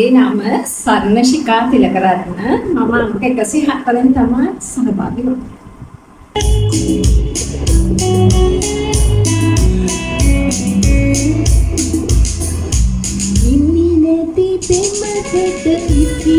මගේ නම සර්ණශිකා තිලකරත්න මම අංක 104 තමයි සහභාගී වුනේ. ඉන්නි නැති පෙම්මකට ඉති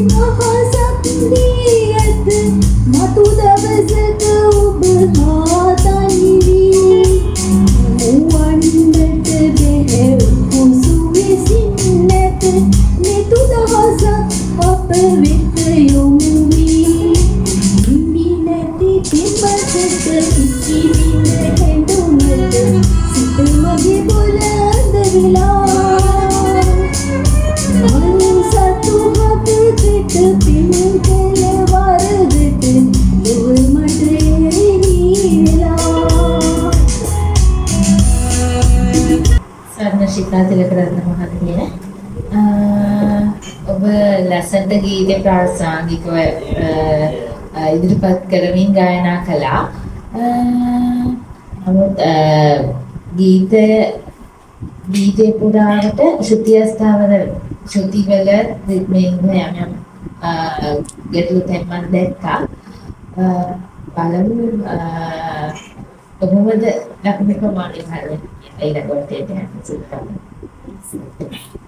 It's සර්ණශිකා තිලකරත්න මහත්මිය අ, ඔබ ලසන්ට ගීත ප්‍රාසංගිකව අ, අ, ඉදිරිපත් කරමින් ගායනා කළා. අ, නමුත් අ, ගීතය ගීතේ පුරාවට ශෘතිය ස්ථාවර ශෘතිවල රිද්මෙන් යම් යම් අ, ගැටලු තැන්පත් දැක්කා. අ, බලමු අ, කොහොමද ලකුණු ප්‍රමාණය හරියට ඊළඟ කොටේට යන්න සිද්ධ